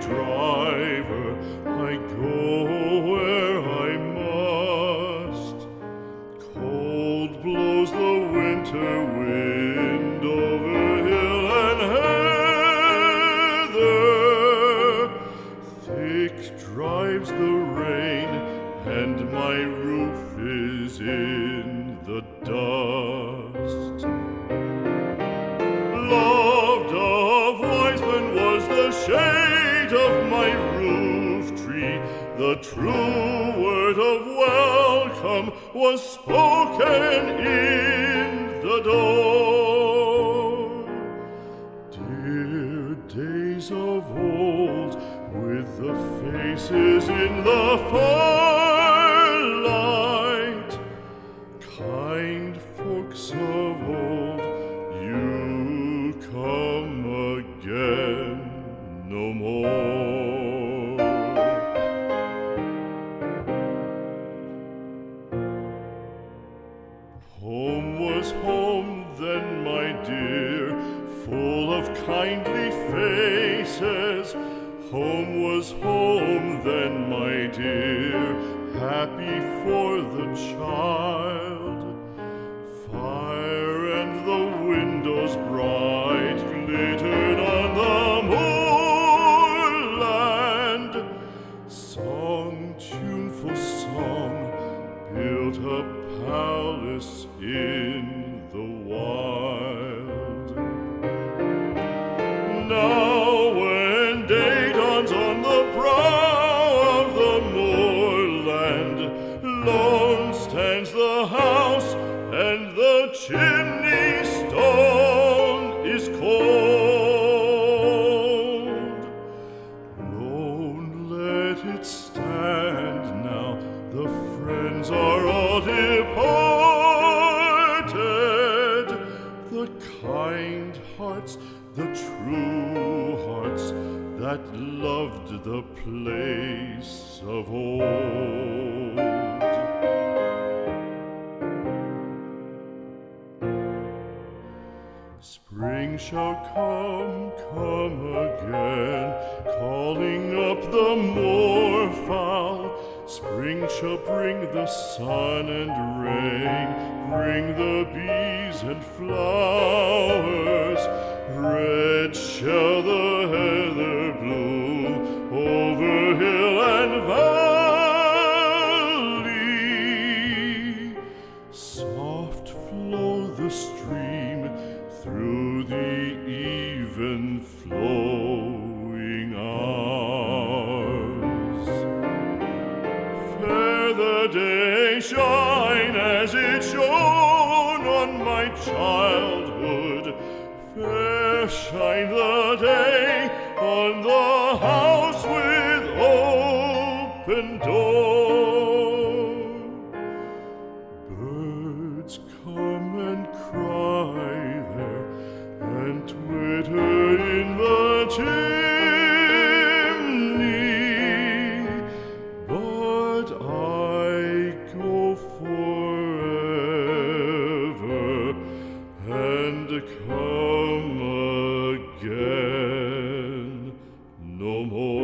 driver, I go where I must. Cold blows the winter wind over hill and heather. Thick drives the rain, and my roof is in the dust. Loved of was the shade The true word of welcome was spoken in the door. Dear days of old, with the faces in the firelight, dear, full of kindly faces. Home was home then, my dear, happy for the child. Fire and the windows bright glittered on the moorland. Song, tuneful song, built a palace in the wild. Lone stands the house and the chimney stone is cold. Lone let it stand now, the friends are all departed. The kind hearts, the true hearts that loved the place of old. Spring shall come, come again, calling up the moorfowl. Spring shall bring the sun and rain, bring the bees and flowers. Red shall the heather bloom over hill and valley. Soft flow the stream flowing hours. Fair the day shine as it shone on my childhood. Fair shine the day on the house with open door. and come again no more.